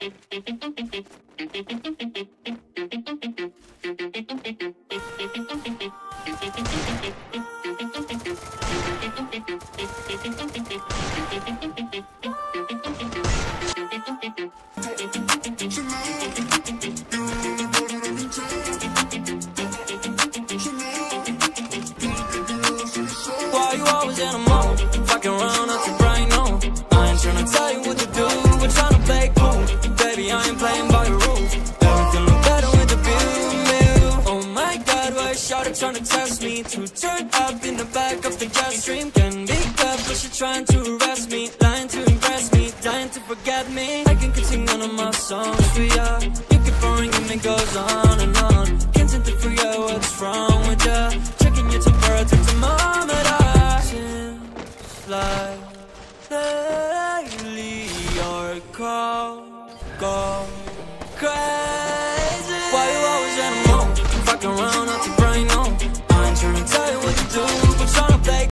Why you always in a mode? Is Shawty tryna test me? To turn up in the back of the jet stream. Can be tough, but she trying to arrest me. Lying to impress me, dying to forget me. I can continue one of my songs for ya. You keep boring and it goes on and on. Can't seem to figure out what's wrong with ya. Checking your temperature, thermometer. Seems like lately your call go crazy. Why you always in a mood? Fucking around, to